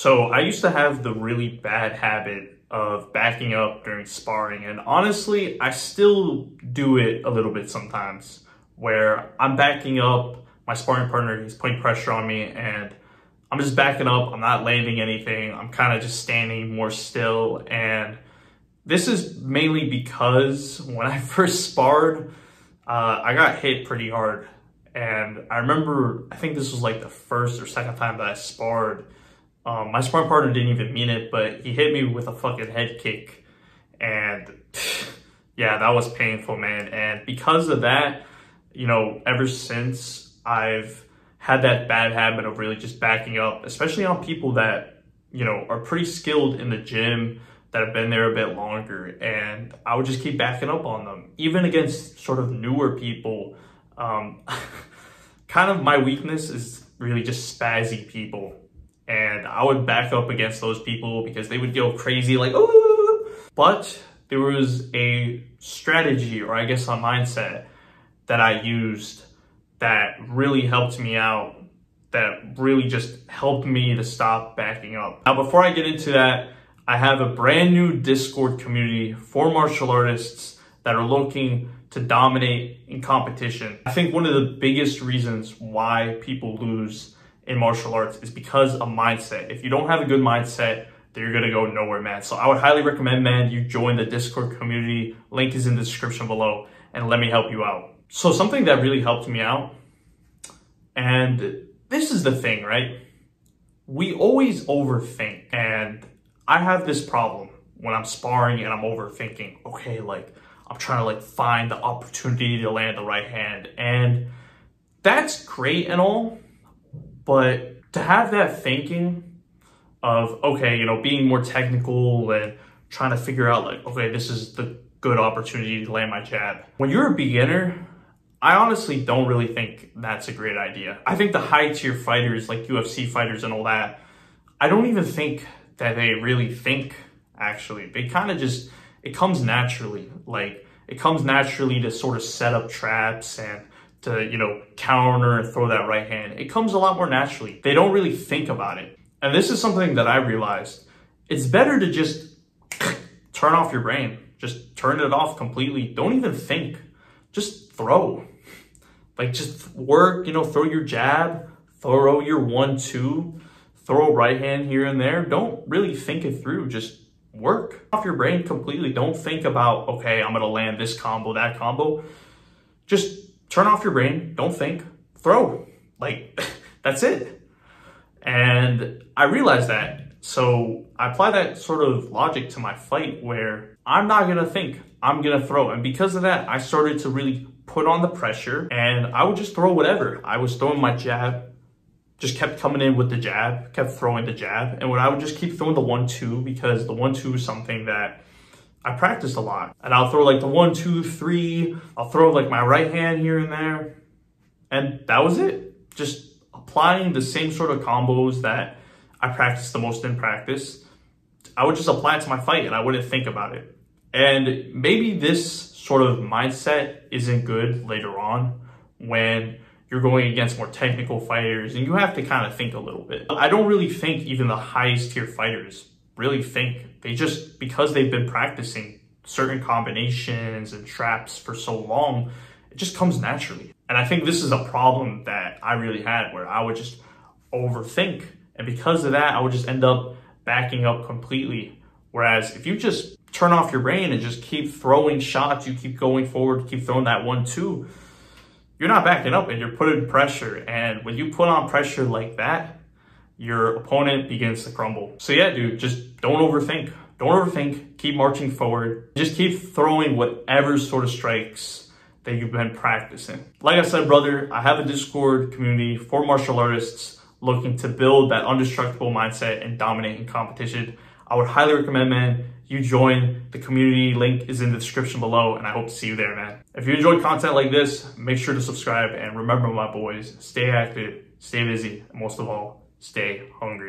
So I used to have the really bad habit of backing up during sparring. And honestly, I still do it a little bit sometimes where I'm backing up, my sparring partner, he's putting pressure on me and I'm just backing up. I'm not landing anything. I'm kind of just standing more still. And this is mainly because when I first sparred, uh, I got hit pretty hard. And I remember, I think this was like the first or second time that I sparred um, my sparring partner didn't even mean it, but he hit me with a fucking head kick. And yeah, that was painful, man. And because of that, you know, ever since I've had that bad habit of really just backing up, especially on people that, you know, are pretty skilled in the gym, that have been there a bit longer. And I would just keep backing up on them, even against sort of newer people. Um, kind of my weakness is really just spazzy people and I would back up against those people because they would go crazy like, oh, but there was a strategy or I guess a mindset that I used that really helped me out, that really just helped me to stop backing up. Now, before I get into that, I have a brand new Discord community for martial artists that are looking to dominate in competition. I think one of the biggest reasons why people lose in martial arts is because of mindset. If you don't have a good mindset, then you're gonna go nowhere, man. So I would highly recommend, man, you join the Discord community. Link is in the description below and let me help you out. So something that really helped me out, and this is the thing, right? We always overthink and I have this problem when I'm sparring and I'm overthinking, okay, like I'm trying to like find the opportunity to land the right hand and that's great and all, but to have that thinking of, okay, you know, being more technical and trying to figure out like, okay, this is the good opportunity to land my jab. When you're a beginner, I honestly don't really think that's a great idea. I think the high tier fighters like UFC fighters and all that, I don't even think that they really think actually. They kind of just, it comes naturally. Like it comes naturally to sort of set up traps and to, you know, counter and throw that right hand. It comes a lot more naturally. They don't really think about it. And this is something that I realized. It's better to just turn off your brain. Just turn it off completely. Don't even think. Just throw. Like just work, you know, throw your jab, throw your one, two, throw right hand here and there. Don't really think it through. Just work off your brain completely. Don't think about, okay, I'm going to land this combo, that combo. Just turn off your brain, don't think, throw. Like, that's it. And I realized that. So I apply that sort of logic to my fight where I'm not to think, I'm to throw. And because of that, I started to really put on the pressure and I would just throw whatever. I was throwing my jab, just kept coming in with the jab, kept throwing the jab. And when I would just keep throwing the one, two, because the one, two is something that I practiced a lot. And I'll throw like the one, two, three. I'll throw like my right hand here and there. And that was it. Just applying the same sort of combos that I practiced the most in practice. I would just apply it to my fight and I wouldn't think about it. And maybe this sort of mindset isn't good later on when you're going against more technical fighters and you have to kind of think a little bit. I don't really think even the highest tier fighters really think. They just, because they've been practicing certain combinations and traps for so long, it just comes naturally. And I think this is a problem that I really had where I would just overthink. And because of that, I would just end up backing up completely. Whereas if you just turn off your brain and just keep throwing shots, you keep going forward, keep throwing that one, two, you're not backing up and you're putting pressure. And when you put on pressure like that, your opponent begins to crumble. So yeah, dude, just don't overthink. Don't overthink. Keep marching forward. Just keep throwing whatever sort of strikes that you've been practicing. Like I said, brother, I have a Discord community for martial artists looking to build that indestructible mindset and dominate in competition. I would highly recommend, man, you join the community. Link is in the description below, and I hope to see you there, man. If you enjoyed content like this, make sure to subscribe, and remember, my boys, stay active, stay busy, and most of all, stay hungry.